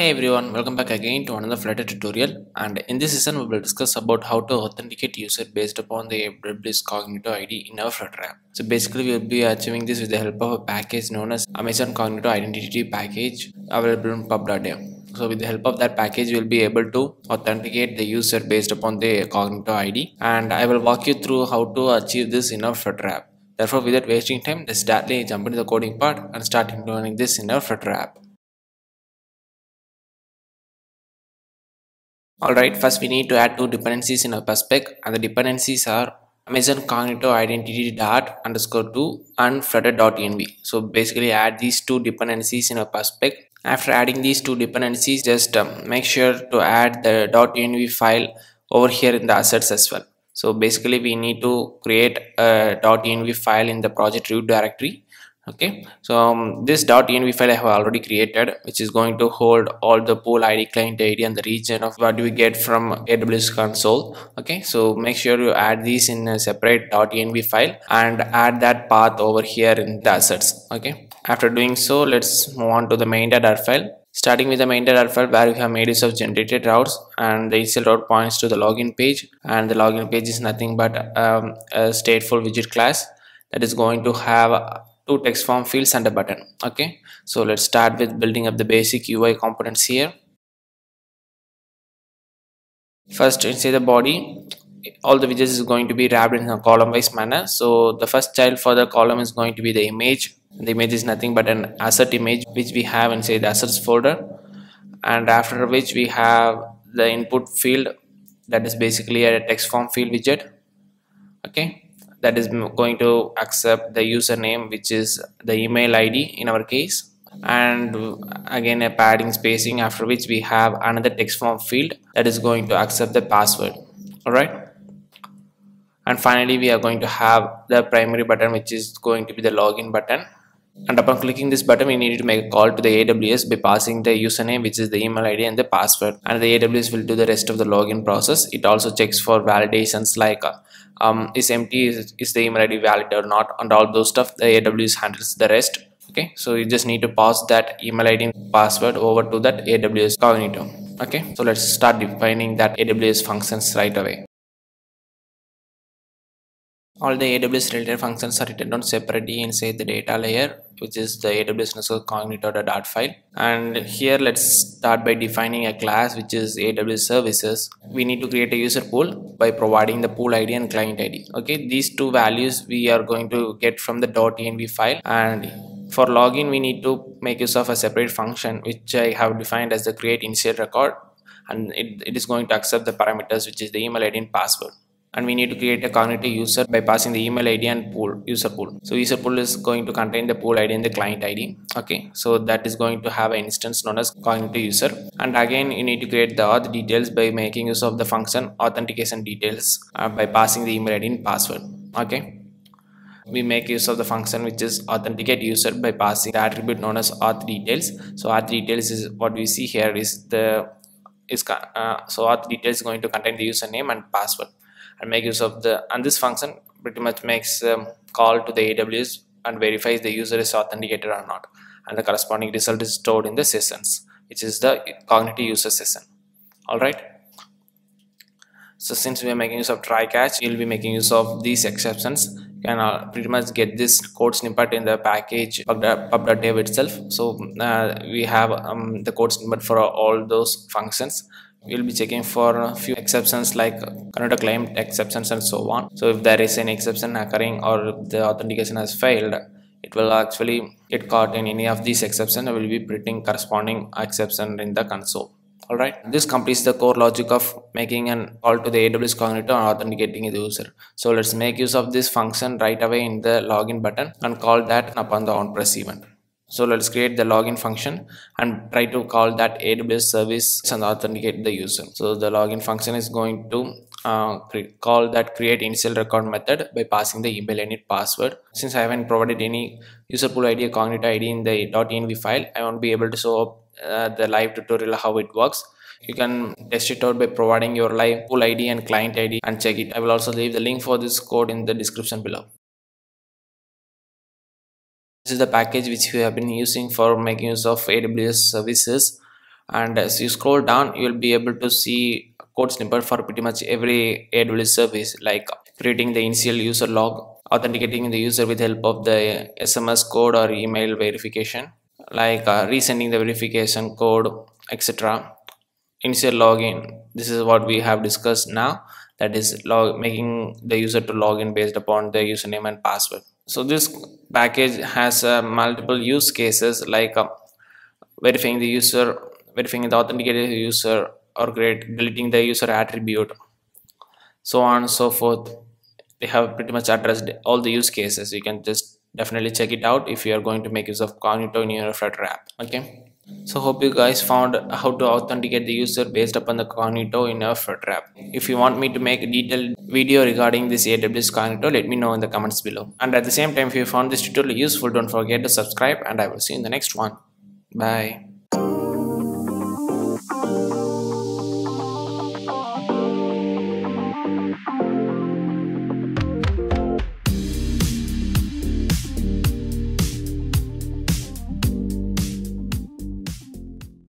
Hey everyone, welcome back again to another Flutter tutorial and in this session we will discuss about how to authenticate user based upon the AWS Cognito ID in our Flutter app. So basically we will be achieving this with the help of a package known as Amazon Cognito Identity Package available in pub.dev. So with the help of that package we will be able to authenticate the user based upon the Cognito ID and I will walk you through how to achieve this in our Flutter app. Therefore without wasting time let's directly jump into the coding part and start implementing this in our Flutter app. Alright, first we need to add two dependencies in our PubSpec and the dependencies are Amazon Cognito identity dart underscore 2 and flutter.env. So basically add these two dependencies in our PubSpec. After adding these two dependencies, just um, make sure to add the dot .env file over here in the assets as well. So basically we need to create a dot .env file in the project root directory okay so um, this .env file I have already created which is going to hold all the pool ID client ID and the region of what we get from AWS console. Okay so make sure you add these in a separate .env file and add that path over here in the assets. Okay after doing so let's move on to the main.dart file. Starting with the main.dart file where we have made use of generated routes and the initial route points to the login page and the login page is nothing but um, a stateful widget class that is going to have two text form fields and a button. Okay? So let's start with building up the basic UI components here. First inside the body. All the widgets is going to be wrapped in a column wise manner. So the first child for the column is going to be the image. The image is nothing but an asset image which we have inside the assets folder. And after which we have the input field. That is basically a text form field widget. Okay that is going to accept the username which is the email id in our case and again a padding spacing after which we have another text form field that is going to accept the password. All right? And finally we are going to have the primary button which is going to be the login button and upon clicking this button we need to make a call to the AWS by passing the username which is the email ID and the password. And the AWS will do the rest of the login process. It also checks for validations like um, is empty is, is the email ID valid or not and all those stuff. The AWS handles the rest. Okay? So you just need to pass that email ID and password over to that AWS Cognito. Okay? So let's start defining that AWS functions right away. All the AWS related functions are written on separately inside the data layer which is the AWS underscore cognito.dart file. And here let's start by defining a class which is AWS services. We need to create a user pool by providing the pool ID and client ID okay these two values we are going to get from the .env file. And for login we need to make use of a separate function which I have defined as the create initial record. And it, it is going to accept the parameters which is the email ID and password and we need to create a Cognito user by passing the email id and pool user pool. So user pool is going to contain the pool id and the client id okay so that is going to have an instance known as Cognito user. And again you need to create the auth details by making use of the function authentication details uh, by passing the email id and password. Okay we make use of the function which is authenticate user by passing the attribute known as auth details. So auth details is what we see here is the is uh, so auth details is going to contain the username and password and make use of the and this function pretty much makes um, call to the AWS and verifies the user is authenticated or not. And the corresponding result is stored in the sessions which is the Cognito user session. All right? So since we are making use of try catch you'll be making use of these exceptions. You can uh, pretty much get this code snippet in the package pub.dev itself. So uh, we have um, the code snippet for all those functions we'll be checking for a few exceptions like Cognito claim exceptions and so on. So if there is an exception occurring or the authentication has failed it will actually get caught in any of these exceptions and will be printing corresponding exception in the console. Alright this completes the core logic of making an call to the AWS Cognito and authenticating the user. So let's make use of this function right away in the login button and call that upon the on press event so let's create the login function and try to call that AWS service and authenticate the user. So the login function is going to uh, call that create initial record method by passing the email and password. Since I haven't provided any user pool ID or cognito ID in the .env file, I won't be able to show up uh, the live tutorial how it works. You can test it out by providing your live pool ID and client ID and check it. I will also leave the link for this code in the description below. This is the package which we have been using for making use of AWS services. And as you scroll down you will be able to see code snippet for pretty much every AWS service like creating the initial user log authenticating the user with help of the SMS code or email verification like uh, resending the verification code etc initial login. This is what we have discussed now. That is log making the user to log in based upon the username and password so this package has uh, multiple use cases like uh, verifying the user verifying the authenticated user or create deleting the user attribute so on and so forth. They have pretty much addressed all the use cases. You can just definitely check it out if you are going to make use of cognito in your flutter app okay so hope you guys found how to authenticate the user based upon the Cognito in Flutter app. If you want me to make a detailed video regarding this AWS Cognito, let me know in the comments below. And at the same time, if you found this tutorial useful, don't forget to subscribe and I will see you in the next one. Bye.